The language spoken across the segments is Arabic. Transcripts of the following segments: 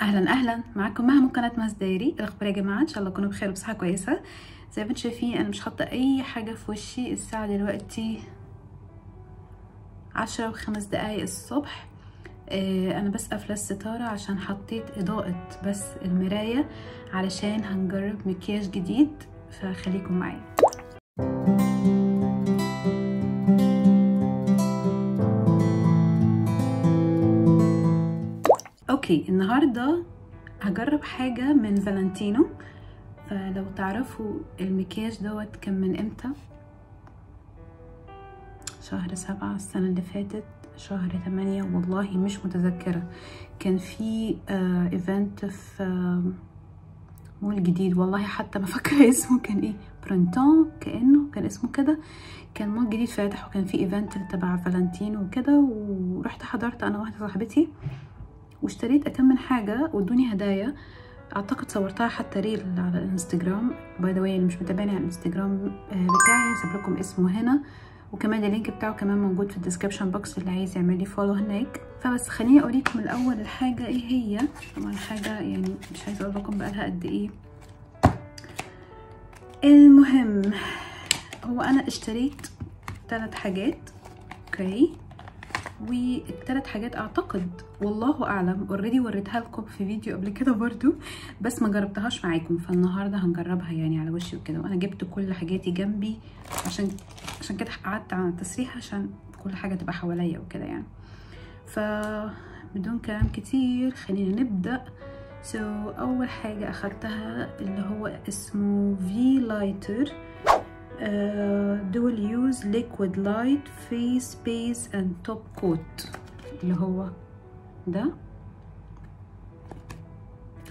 أهلا أهلا. معاكم مها من قناة ماس دايري. الأخبار يا جماعة؟ إن شاء الله تكونوا بخير وبصحة كويسة. زي ما أنتم شايفين أنا مش حاطة أي حاجة في وشي. الساعة دلوقتي عشرة وخمس دقايق الصبح. آه أنا بس قافلة الستارة عشان حطيت إضاءة بس المراية علشان هنجرب مكياج جديد. فخليكم معايا. Okay النهارده هجرب حاجة من فالنتينو. فلو تعرفوا المكياج دوت كان من إمتى؟ شهر سبعة السنة اللي فاتت شهر تمانية والله مش متذكرة. كان في آه event في آه مول جديد. والله حتى ما فاكرة اسمه كان إيه. برنتون كأنه كان اسمه كده. كان مول جديد فاتح وكان في event تبع فالنتينو وكده ورحت حضرت أنا واحدة صاحبتي. واشتريت اكم من حاجة وادوني هدايا. أعتقد صورتها حتى reel على الإنستجرام. by the اللي مش متابعني على الإنستجرام بتاعي. هسيب لكم اسمه هنا. وكمان ال link بتاعه كمان موجود في ال description box اللي عايز يعمل لي follow هناك. فبس خليني أوريكم الأول الحاجة إيه هي. طبعا حاجة يعني مش عايزة أقول لكم بقالها قد إيه. المهم هو أنا اشتريت ثلاث حاجات. Okay. والثلاث حاجات أعتقد والله أعلم already وريتها لكم في فيديو قبل كده برضو بس ما جربتهاش معاكم فالنهاردة هنجربها يعني على وشي وكده وأنا جبت كل حاجاتي جنبي عشان عشان كده قعدت على التسريحة عشان كل حاجة تبقى حواليا وكده يعني. فبدون كلام كتير خلينا نبدأ. so, أول حاجة أخدتها اللي هو اسمه في lighter dual use liquid light face base and top coat اللي هو ده.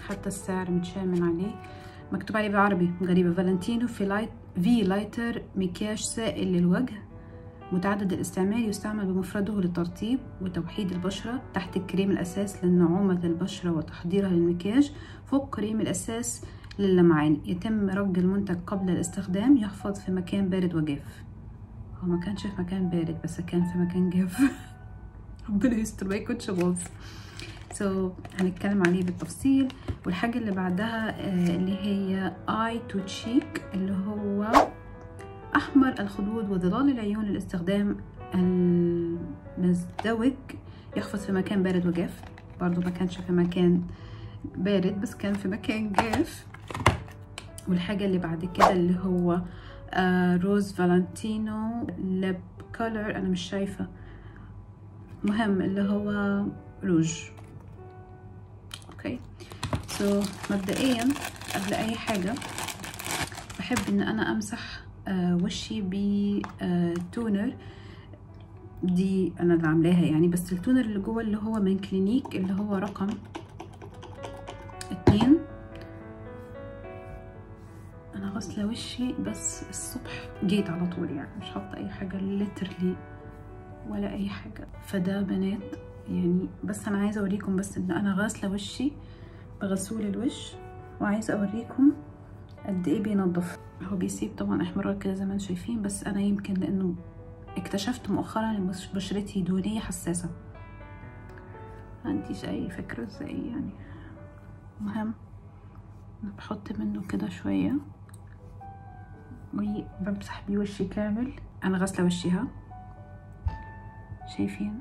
حتى السعر متشال عليه. مكتوب عليه بالعربي غريبة. فالنتينو في light في lighter مكياج سائل للوجه. متعدد الاستعمال يستعمل بمفرده لترطيب وتوحيد البشرة. تحت الكريم الأساس لنعومة البشرة وتحضيرها للمكياج. فوق كريم الأساس للمعان يتم رج المنتج قبل الاستخدام يحفظ في مكان بارد وجاف. هو ما كانش في مكان بارد بس كان في مكان جاف. ربنا يستر ما يكونش باظ. so هنتكلم عليه بالتفصيل. والحاجة اللي بعدها آه اللي هي eye to cheek اللي هو أحمر الخدود وظلال العيون للاستخدام المزدوج يحفظ في مكان بارد وجاف. برضو ما كانش في مكان بارد بس كان في مكان جاف. والحاجة اللي بعد كده اللي هو آه Rosso فالنتينو lip color أنا مش شايفة. مهم اللي هو روج. Okay. so مبدئيا قبل أي حاجة بحب إن أنا أمسح آه وشي ب toner دي أنا اللي عاملاها يعني بس ال toner اللي جوه اللي هو من كلينيك اللي هو رقم اتنين. أنا غاسله وشي بس الصبح جيت على طول يعني. مش حاطة أي حاجة literally ولا أي حاجة. فده بنات يعني بس أنا عايزة أوريكم بس إن أنا غاسلة وشي بغسول الوش وعايزة أوريكم قد إيه بينضف هو بيسيب طبعا إحمرار كده زي ما أنتم شايفين بس أنا يمكن لأنه اكتشفت مؤخرا إن بشرتي دهنية حساسة. عنديش أي فكرة إزاي يعني. مهم بحط منه كده شوية. وبمسح بيه وشي كامل. أنا غاسلة وشيها. شايفين؟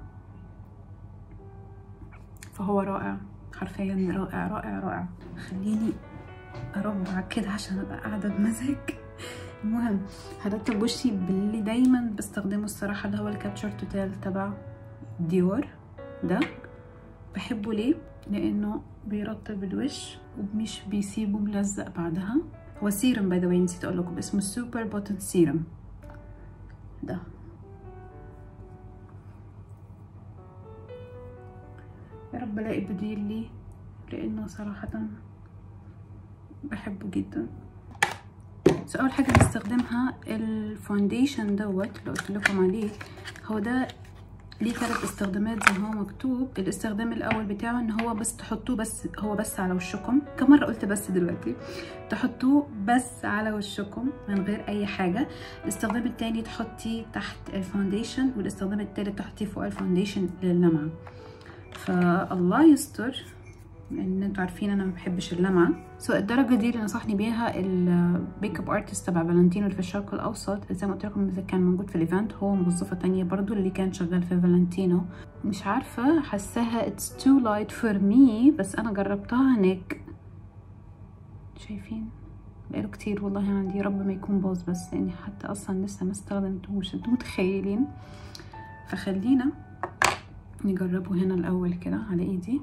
فهو رائع. حرفيا رائع رائع رائع. خليني أربع كده عشان أبقى قاعدة بمزاج. المهم هرتب وشي باللي دايما بستخدمه الصراحة اللي هو ال Capture Totale تبع ديور ده. بحبه ليه؟ لأنه بيرطب الوش ومش بيسيبه ملزق بعدها. هو serum by the way نسيت أقول لكم اسمه super potent serum ده. يا رب ألاقي بديل لي لأنه صراحة بحبه جدا. بس أول حاجة بستخدمها ال foundation دوت اللي قلت لكم عليه هو ده ليه ثلاث استخدامات زي ما هو مكتوب. الاستخدام الأول بتاعه إن هو بس تحطوه بس هو بس على وشكم. كم مره قلت بس دلوقتي. تحطوه بس على وشكم من غير أي حاجة. الاستخدام التاني تحطيه تحت ال foundation والاستخدام التالت تحطيه فوق ال foundation للمعه فالله يستر. لأن أنتوا عارفين أنا ما بحبش اللمعة. so, الدرجة دي اللي نصحني بيها ال makeup artist تبع فالنتينو اللي في الشرق الأوسط زي ما قلت لكم كان موجود في ال event هو موظفة تانية برضو اللي كان شغال في فالنتينو. مش عارفة حاساها it's too light for me بس أنا جربتها هناك. شايفين؟ بقاله كتير والله يا رب ما يكون باظ بس يعني حتى أصلا لسه ما استخدمتهوش. أنتوا متخيلين؟ فخلينا نجربه هنا الأول كده على إيدي.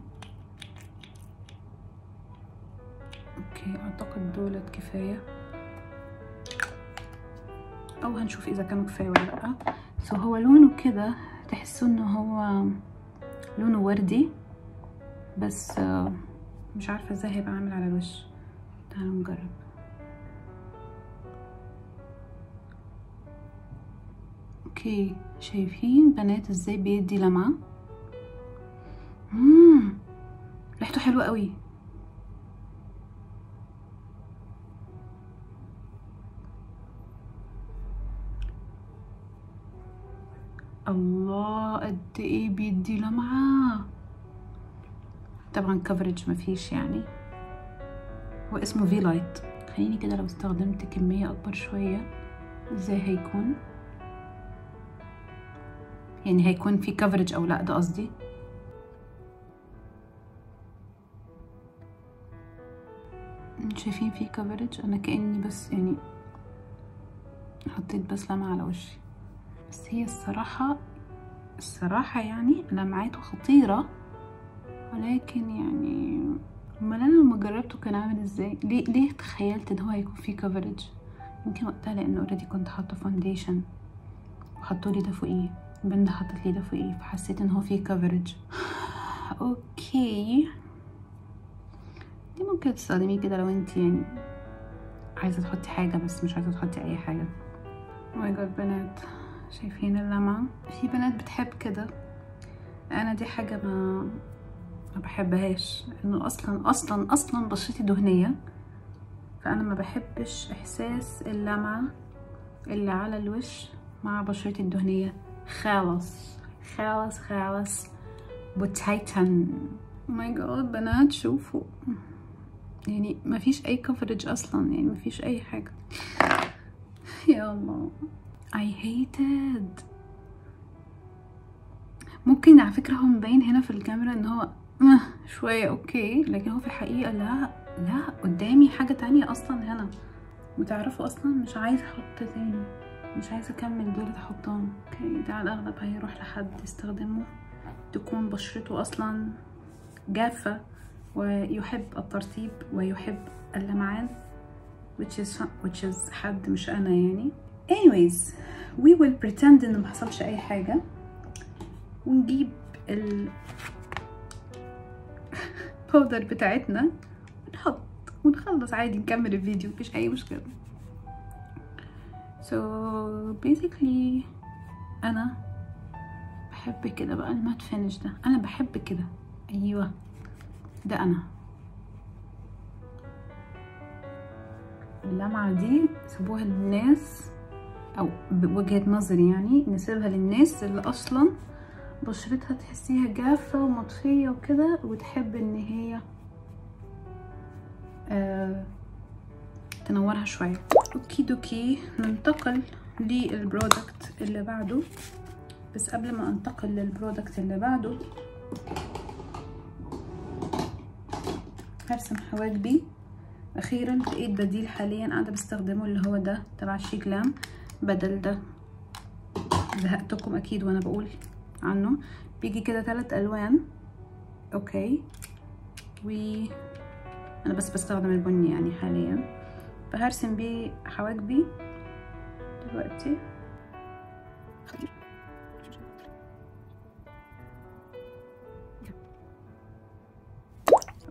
Okay أعتقد دولت كفاية. أو هنشوف إذا كانوا كفاية ولا لأ. so هو لونه كده تحسوا إنه هو لونه وردي بس مش عارفة إزاي هيبقى عامل على الوش. تعالوا نجرب. Okay شايفين بنات إزاي بيدي لمعة؟ مم. ريحته حلوة قوي. الله قد إيه بيدي لمعه طبعا coverage مفيش يعني. هو اسمه في light خليني كده لو استخدمت كمية أكبر شوية إزاي هيكون؟ يعني هيكون في كفرج أو لأ ده قصدي. شايفين في كفرج أنا كأني بس يعني حطيت بس لمعه على وشي. بس هي الصراحة الصراحة يعني لمعته خطيرة ولكن يعني أمال أنا لما جربته كان عامل إزاي؟ ليه ليه تخيلت إن هو هيكون فيه coverage يمكن وقتها لأن already كنت حاطه foundation وحطوا لي ده فوقيه بندا حطت لي ده فوقيه فحسيت إن هو فيه coverage okay. دي ممكن تستخدميه كده لو أنت يعني عايزة تحطي حاجة بس مش عايزة تحطي أي حاجة. my God بنات. شايفين اللمعة. في بنات بتحب كده. أنا دي حاجة ما ما بحبهاش. لأنه أصلا أصلا أصلا بشرتي دهنية. فأنا ما بحبش إحساس اللمعة اللي على الوش مع بشرتي الدهنية. خالص. خالص خالص. بتايتن my God بنات شوفوا. يعني ما فيش أي coverage أصلا. يعني ما فيش أي حاجة. يا الله. I hate it. ممكن على فكرة هو مبين هنا في الكاميرا إن هو شوية okay لكن هو في الحقيقة لا لا قدامي حاجة تانية أصلا هنا. وتعرفوا أصلا مش عايزة أحط تاني مش عايزة أكمل دول أحطهم. okay ده على الأغلب هيروح لحد يستخدمه تكون بشرته أصلا جافة ويحب الترطيب ويحب اللمعان which is which is حد مش أنا يعني. Anyways we will pretend ان محصلش أي حاجة. ونجيب ال powder بتاعتنا. ونحط ونخلص عادي نكمل الفيديو مفيش أي مشكلة. So basically أنا بحب كده بقى. المات فينش ده. أنا بحب كده. أيوه. ده أنا. اللمعة دي سيبوها للناس. أو بوجهة نظري يعني نسيبها للناس اللي أصلا بشرتها تحسيها جافة ومطفية وكده وتحب إن هي آه تنورها شوية. okey dokey ننتقل لل product اللي بعده. بس قبل ما أنتقل لل product اللي بعده هرسم حواجبي. أخيرا لقيت بديل حاليا قاعدة بستخدمه اللي هو ده تبع SHEGLAM. بدل ده. زهقتكم أكيد وأنا بقول عنه. بيجي كده ثلاث ألوان. okay. و أنا بس بستخدم البني يعني حاليا. فهرسم بيه حواجبي. دلوقتي.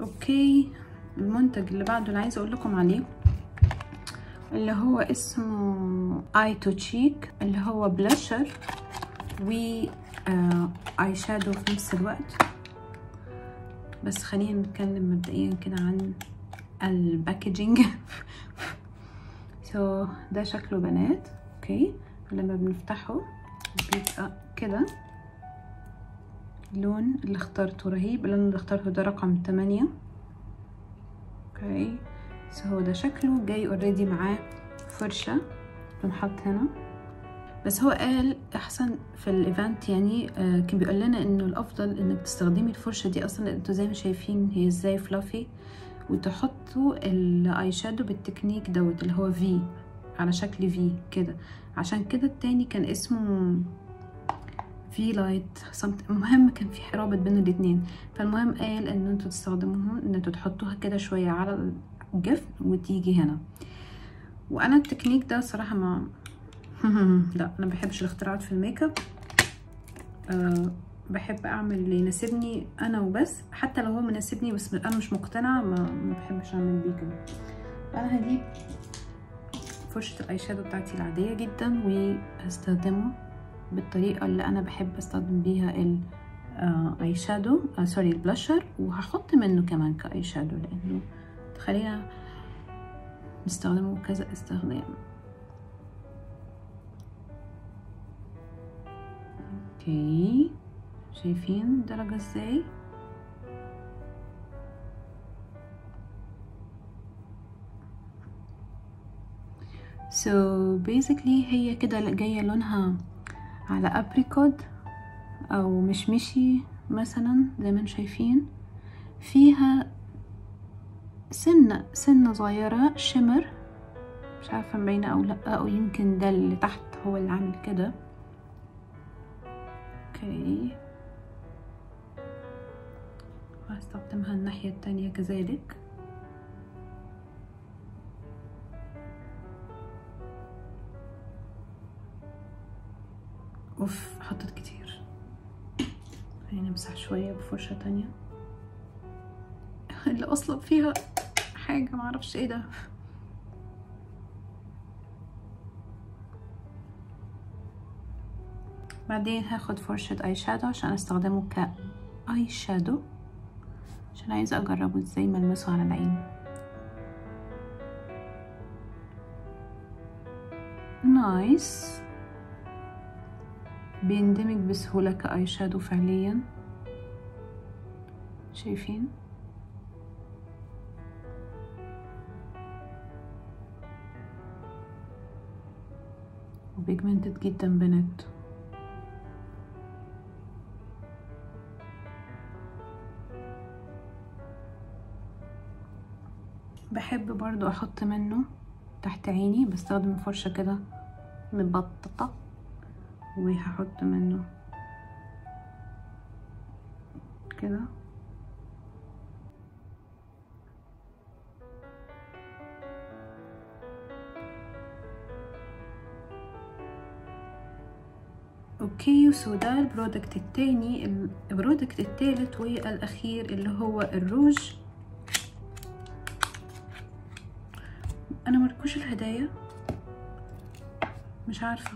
okay. المنتج اللي بعده اللي عايزة أقول لكم عليه. اللي هو اسمه Eye2Cheek اللي هو بلاشر و eye shadow في نفس الوقت. بس خلينا نتكلم مبدئيا كده عن ال packaging. so ده شكله بنات. okay لما بنفتحه بيبقى كده. اللون اللي اخترته رهيب اللون اللي اخترته ده رقم 8 okay so هو ده شكله جاي already معاه فرشة. بنحط هنا. بس هو قال أحسن في ال event يعني آه كان بيقول لنا إنه الأفضل إنك تستخدمي الفرشة دي أصلا إنتوا زي ما شايفين هي إزاي fluffy وتحطوا ال eye shadow بالتكنيك دوت اللي هو في على شكل V كده. عشان كده التاني كان اسمه V light المهم كان في رابط بين الاتنين. فالمهم قال إن إنتوا تستخدموهم إن إنتوا تحطوها كده شوية على الجفن وتيجي هنا. وأنا التكنيك ده صراحة ما لا أنا بحبش الاختراعات في الميك أب. أه بحب أعمل اللي يناسبني أنا وبس. حتى لو هو مناسبني بس أنا مش مقتنعة ما, ما بحبش أعمل بيه كده أنا هجيب فرشة ال eye shadow بتاعتي العادية جدا وهستخدمه بالطريقة اللي أنا بحب أستخدم بيها ال eye shadow آه sorry ال blusher. وهحط منه كمان ك eye shadow لأنه خلينا نستخدمه كذا استخدام. okay. شايفين درجة إزاي؟ So basically هي كده جاية لونها على apricot أو مشمشي مثلا زي ما أنتم شايفين. فيها سنة سنة صغيرة shimmer. مش عارفة مبينة أو لا أو يمكن ده اللي تحت هو اللي عامل كده. okay. وهستخدمها الناحية التانية كذلك. أوف حطيت كتير. خلينا نمسح شوية بفرشة تانية. اللي أصلا فيها. حاجة معرفش إيه ده. بعدين هاخد فرشة اي شادو عشان أستخدمه كاي شادو عشان عايزة أجربه إزاي ملمسه على العين. nice. بيندمج بسهولة ك eye shadow فعليا. شايفين؟ و pigmented جدا بنات. بحب برضو أحط منه تحت عيني بستخدم فرشة كده مبططة وهحط منه كده. okay و so ده ال product التاني ال product التالت والأخير اللي هو الروج. أنا مركوش الهدايا. مش عارفة.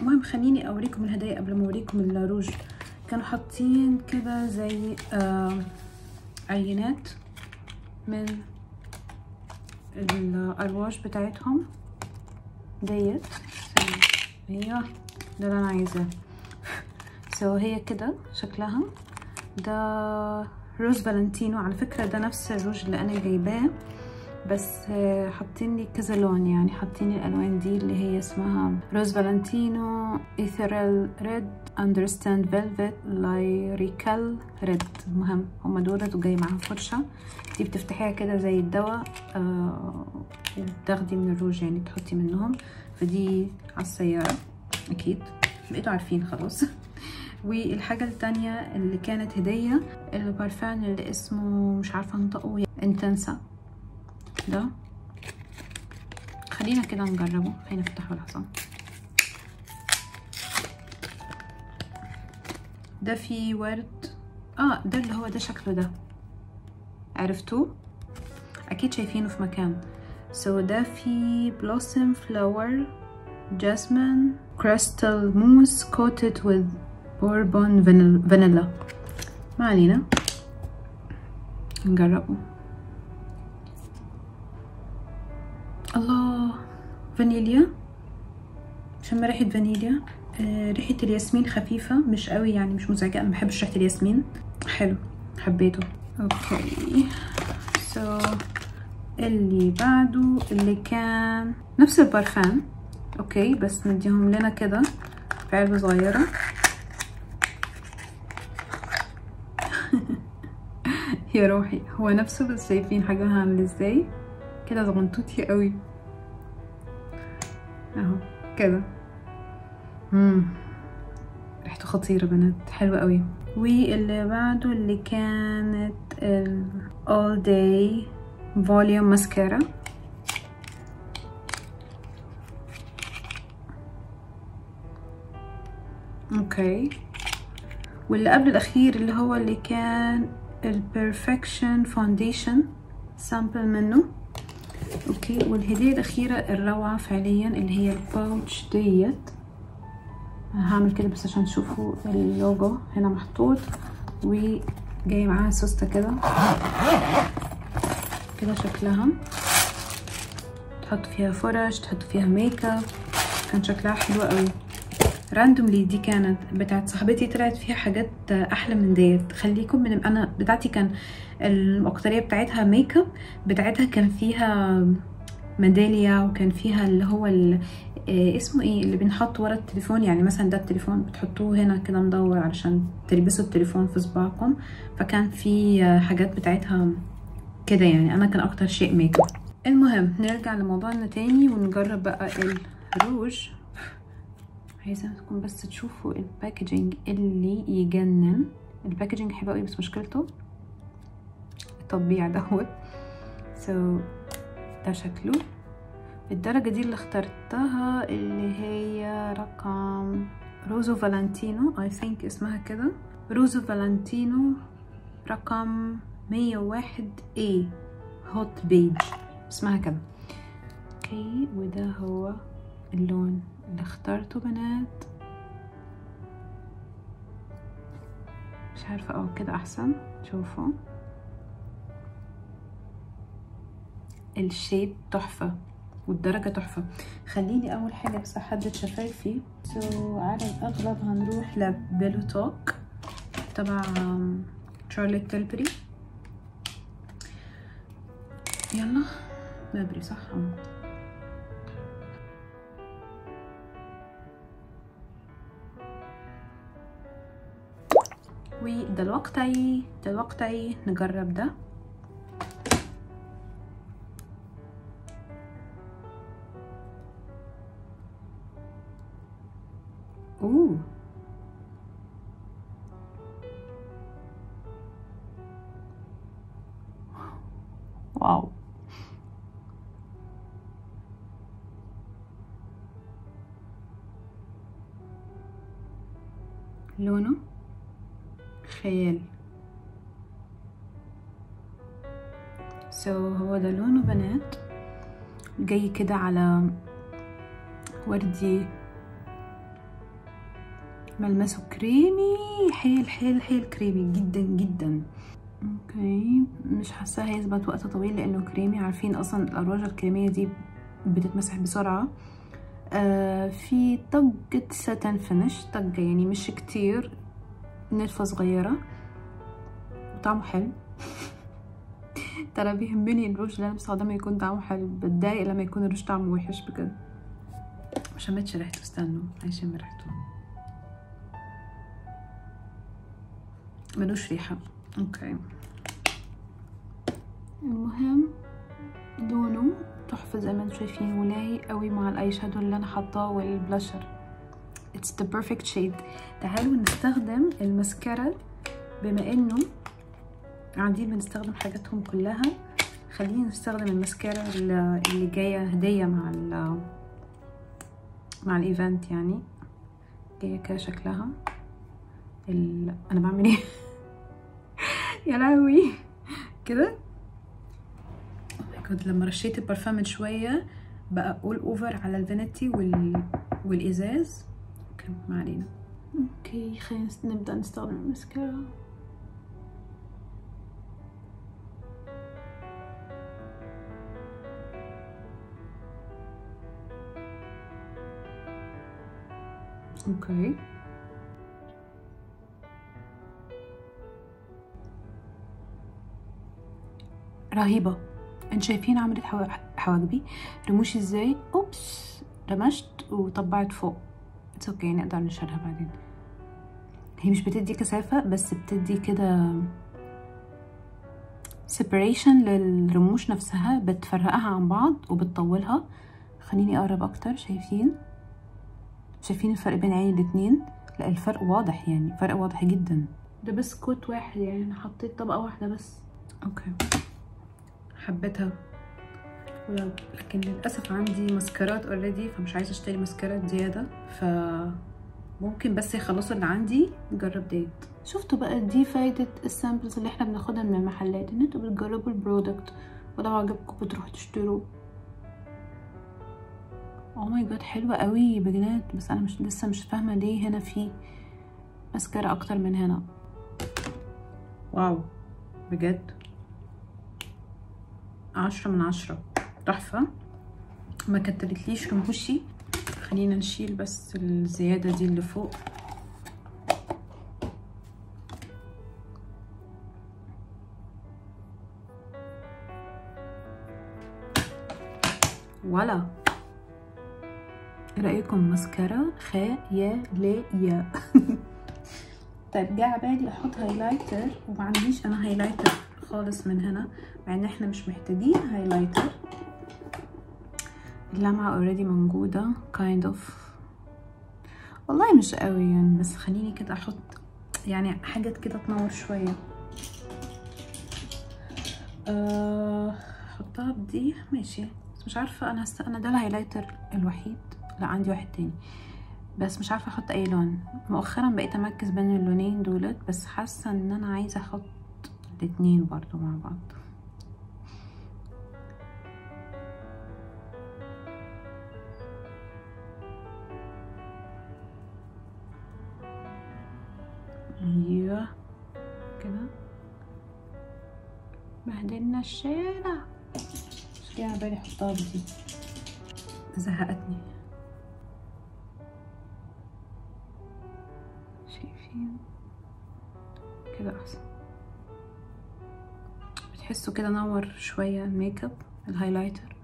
المهم خليني أوريكم الهدايا قبل ما أوريكم الروج. كانوا حاطين كده زي آه عينات من الارواش بتاعتهم. ديت. أيوه. ده اللي أنا عايزاه. سو هي كده شكلها. ده روز فالنتينو. على فكرة ده نفس الروج اللي أنا جايباه بس حاطين لي كذا لون يعني حاطين الألوان دي اللي هي اسمها روز فالنتينو ethereal red understand velvet lyrical red. المهم هما دولت وجاي معاهم فرشة. دي بتفتحيها كده زي ال door آه من الروج يعني تحطي منهم. فدي على السيارة. أكيد. بقيتوا عارفين خلاص. والحاجة التانية اللي كانت هدية البارفان اللي اسمه مش عارفة انطقه انتنسا. ده. خلينا كده نجربه. خلينا نفتحه لحظة ده فيه ورد. آه ده اللي هو ده شكله ده. عرفتوه؟ أكيد شايفينه في مكان. so ده فيه blossom flower جاسمين crystal moss coated with bourbon vanilla. ما علينا نجربه الله فانيليا شم ريحة فانيليا. آه ريحة الياسمين خفيفة مش قوي يعني مش مزعجة. أنا مبحبش ريحة الياسمين. حلو. حبيته. okay. so, اللي بعده اللي كان نفس البرفان أوكي بس نديهم لنا كده في علبة صغيرة. يا روحي هو نفسه بس شايفين حجمها عامل إزاي؟ كده صغنطوطي قوي. أهو كده. امم ريحته خطيرة بنات حلوة قوي. واللي بعده اللي كانت ال all day volume ماسكارا okay. واللي قبل الأخير اللي هو اللي كان ال perfection foundation sample منه. okay. والهدية الأخيرة الروعة فعليا اللي هي ال pouch ديت. هعمل كده بس عشان تشوفوا اللوجو هنا محطوط. وجاي معاها سوستة كده. كده شكلها. تحط فيها فرش تحط فيها make up كان شكلها حلو قوي. randomly دي كانت بتاعت صاحبتي طلعت فيها حاجات أحلى من ديت. خليكم من أنا بتاعتي كان المقتريه بتاعتها make up بتاعتها كان فيها ميداليا وكان فيها اللي هو ال إيه اسمه إيه؟ اللي بنحط ورا التليفون. يعني مثلا ده التليفون بتحطوه هنا كده مدور علشان تلبسوا التليفون في صباعكم. فكان في حاجات بتاعتها كده يعني. أنا كان أكتر شيء make up المهم نرجع لموضوعنا تاني ونجرب بقى الروج. عايزاكم بس تشوفوا ال packaging اللي يجنن. ال packaging حلو قوي بس مشكلته التطبيع دوت. so ده شكله. الدرجة دي اللي اخترتها اللي هي رقم روزو فالنتينو I think اسمها كده. روزو فالنتينو رقم مية واحد A hot beige اسمها كده. okay وده هو اللون. اللي اخترته بنات. مش عارفة آه كده أحسن. شوفوا. ال shade تحفة والدرجة تحفة. خليني أول حاجة بس أحدد شفايفي سو على الأغلب هنروح لبيلو توك تبع شارلوت تلبري يلا. بابري صح؟ ودلوقتي دلوقتي نجرب ده. أوه. واو. لونه خيال سو so, هو ده لونه بنات جاي كده على وردي ملمسه كريمي حيل حيل حيل كريمي جدا جدا. okay مش حاساه هيثبت وقت طويل لأنه كريمي. عارفين أصلا الارواج الكريمية دي بتتمسح بسرعة. آه في طقة satin finish طقة يعني مش كتير. نتفة صغيرة. وطعمه حلو. ترى بيهمني الروج اللي أنا بستخدمه يكون طعمه حلو بتضايق لما يكون الروج طعمه وحش بجد. مشمتش ريحته استنوا هيشم ريحته ملوش ريحة. okay. المهم لونه تحفة زي ما أنتم شايفين ولايق قوي مع ال eye shadow اللي أنا حاطاه وال blusher. It's the perfect shade. تعالوا نستخدم الماسكارا بما إنه قاعدين بنستخدم حاجاتهم كلها خلينا نستخدم الماسكارا اللي جاية هدية مع ال مع ال event يعني. جاية كده شكلها. ال... أنا بعمل إيه؟ يا لهوي. كده؟ كنت لما رشيت البرفان من شوية بقى all over على ال vanity وال... والإزاز. okay ما علينا. okay خلينا نبدأ نستخدم الماسكارا okay. رهيبة. أنتوا شايفين عملت حوا- حواجبي؟ رموش إزاي؟ oops. رمشت وطبعت فوق. it's okay نقدر نشيلها بعدين. هي مش بتدي كثافة بس بتدي كده separation للرموش نفسها. بتفرقها عن بعض وبتطولها. خليني أقرب أكتر. شايفين؟ شايفين الفرق بين عين الاتنين؟ لا الفرق واضح يعني. فرق واضح جدا. ده بس coat واحد يعني. أنا حطيت طبقة واحدة بس. okay حبيتها. لكن للأسف عندي ماسكارات already فمش عايزة أشتري ماسكارات زيادة. ف ممكن بس يخلصوا اللي عندي نجرب ديت شفتوا بقى دي فايدة ال samples اللي إحنا بناخدها من المحلات؟ إن أنتوا بتجربوا ال product ولو عجبكم بتروحوا تشتروه. oh my god حلوة قوي بجد بس أنا مش لسه مش فاهمة ليه هنا في ماسكارا أكتر من هنا. واو بجد؟ عشرة من عشرة. تحفة. ما كترتليش رموشي خلينا نشيل بس الزيادة دي اللي فوق. ولا إيه رأيكم؟ ماسكارا خياليه طيب جه عبالي أحط highlighter وما عنديش أنا highlighter خالص من هنا مع إن إحنا مش محتاجين highlighter اللمعة already موجودة kind of. والله مش قوي يعني بس خليني كده أحط يعني حاجات كده تنور شوية. أه أحطها بدي. ماشي. بس مش عارفة أنا هست... أنا ده الهايلايتر الوحيد. لا عندي واحد تاني. بس مش عارفة أحط أي لون. مؤخرا بقيت امركز بين اللونين دولت بس حاسة إن أنا عايزة أحط الاتنين برضو مع بعض. بهدلنا الشارع مش جاي على بالي احطها بدي زهقتني. شايفين كده أحسن. بتحسوا كده نور شوية ال make up ال highlighter.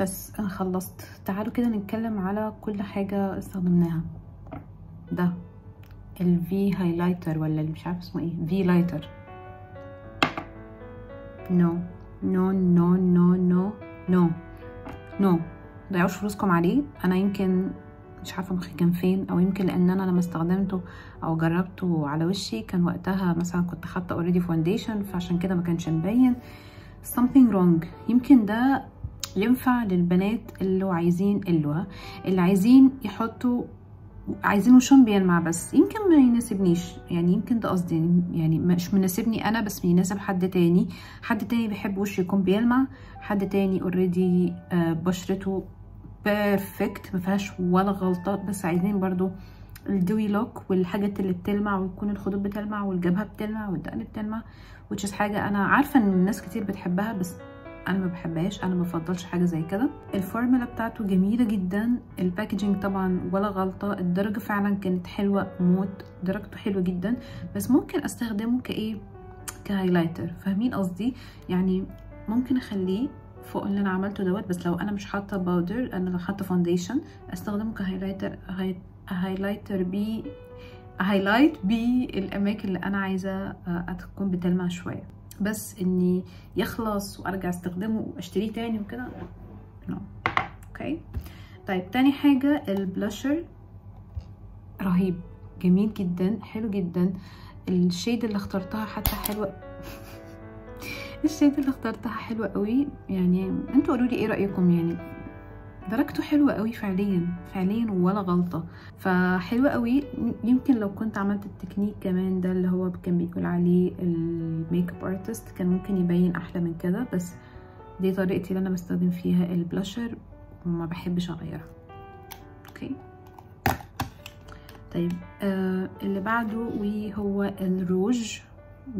بس أنا خلصت. تعالوا كده نتكلم على كل حاجة استخدمناها. ده. الفي highlighter ولا اللي مش عارفة اسمه إيه. في لايتر no no no no no no no ضيعوش فلوسكم عليه. أنا يمكن مش عارفة مخي كان فين أو يمكن لأن أنا لما استخدمته أو جربته على وشي كان وقتها مثلا كنت حاطه already foundation فعشان كده ما كانش مبين. Something wrong. يمكن ده ينفع للبنات اللي عايزين اللي اللي عايزين يحطوا عايزين وشهم بيلمع بس يمكن ما يناسبنيش. يعني يمكن ده قصدي يعني مش مناسبني أنا بس بيناسب حد تاني. حد تاني بيحب وشه يكون بيلمع حد تاني already بشرته perfect ما فيهاش ولا غلطة. بس عايزين برضو ال dewy look والحاجات اللي بتلمع ويكون الخدود بتلمع والجبهة بتلمع والدقن بتلمع is حاجة أنا عارفة إن الناس كتير بتحبها بس أنا ما بحبهاش أنا ما بفضلش حاجة زي كده. الفورمولا بتاعته جميلة جدا. ال packaging طبعا ولا غلطة. الدرجة فعلا كانت حلوة موت. درجته حلوة جدا. بس ممكن أستخدمه كإيه؟ ك highlighter. فاهمين قصدي؟ يعني ممكن أخليه فوق اللي أنا عملته دوت. بس لو أنا مش حاطة powder أنا لو حاطة foundation أستخدمه ك highlighter high... highlighter بي highlight بالاماكن اللي أنا عايزة تكون بتلمع شوية. بس إني يخلص وأرجع أستخدمه وأشتريه تاني وكده. no okay طيب تاني حاجة البلاشر. رهيب. جميل جدا حلو جدا. ال shade اللي اخترتها حتى حلوة. ال shade اللي اخترتها حلوة قوي. يعني أنتوا قولوا لي إيه رأيكم؟ يعني درجته حلوة قوي فعليا فعليا ولا غلطة. فحلوة قوي. يمكن لو كنت عملت التكنيك كمان ده اللي هو كان بيقول عليه ال make up artist كان ممكن يبين أحلى من كده. بس دي طريقتي اللي أنا بستخدم فيها البلاشر وما بحبش أغيرها. okay. طيب آه اللي بعده وهو الروج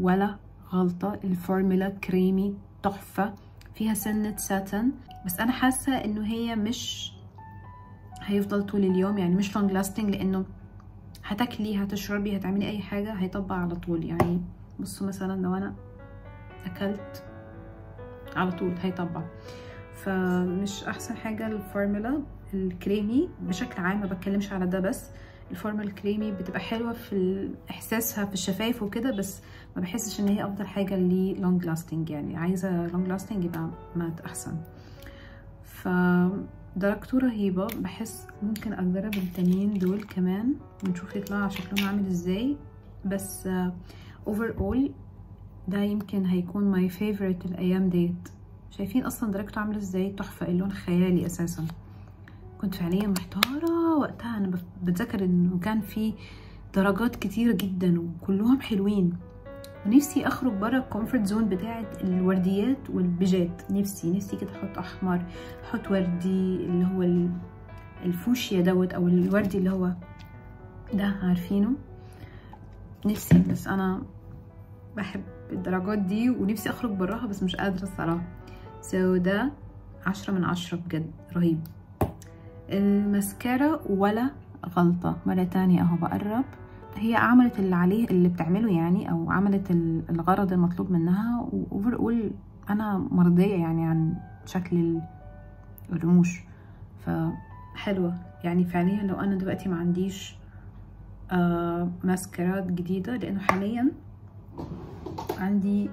ولا غلطة. ال formula creamy تحفة. فيها سنة ساتن. بس أنا حاسة إنه هي مش هيفضل طول اليوم يعني مش long lasting لأنه هتاكلي هتشربي هتعملي أي حاجة هيطبع على طول. يعني بصوا مثلا لو أنا أكلت على طول هيطبع فمش أحسن حاجة ال formula ال creamy بشكل عام ما بتكلمش على ده بس. ال formula ال creamy بتبقى حلوة في إحساسها في الشفايف وكده بس ما بحسش إن هي أفضل حاجة لي long lasting يعني عايزة long lasting يبقى matte احسن ف درجته رهيبة بحس ممكن اجرب التانيين دول كمان. ونشوف يطلع شكلهم عامل إزاي. بس overall ده يمكن هيكون my favorite الأيام ديت. شايفين أصلا درجته عامله إزاي؟ تحفة. اللون خيالي أساسا. كنت فعليا محتارة وقتها. أنا بتذكر إنه كان في درجات كتيره جدا وكلهم حلوين. ونفسي أخرج بره ال comfort zone بتاعه الورديات والبيجات. نفسي نفسي كده أحط أحمر أحط وردي اللي هو الفوشيا دوت أو الوردي اللي هو ده عارفينه؟ نفسي بس أنا بحب الدرجات دي ونفسي أخرج براها بس مش قادرة الصراحة. so so ده عشرة من عشرة بجد رهيب. الماسكارا ولا غلطة؟ مرة تانية أهو بقرب. هي عملت اللي عليه اللي بتعمله يعني أو عملت الغرض المطلوب منها و overall أنا مرضية يعني عن شكل الرموش. فحلوة يعني فعليا لو أنا دلوقتي ما عنديش آه ماسكارات جديدة لأنه حاليا عندي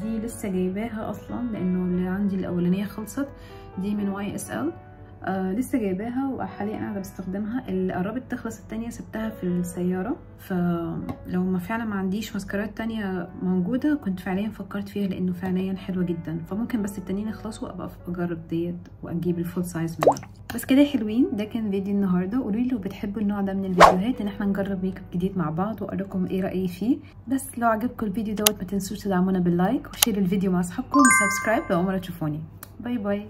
دي لسه جايباها أصلا لأنه اللي عندي الأولانية خلصت دي من YSL آه لسه جايباها وحاليا قاعدة بستخدمها. اللي قربت تخلص التانية سبتها في السيارة. فلو ما فعلا ما عنديش ماسكارات تانية موجودة كنت فعليا فكرت فيها لأنه فعليا حلوة جدا. فممكن بس التانيين يخلصوا ابقى أجرب ديت وأجيب ال full size منها بس كده حلوين. ده كان فيديو النهارده. قولوا لي لو بتحبوا النوع ده من الفيديوهات إن إحنا نجرب ميك اب جديد مع بعض وأقول لكم إيه رأيي فيه. بس لو عجبكم الفيديو دوت ما تنسوش تدعمونا بال like و share الفيديو مع أصحابكم. و subscribe لو اول مره تشوفوني. باي باي